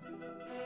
Música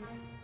Bye.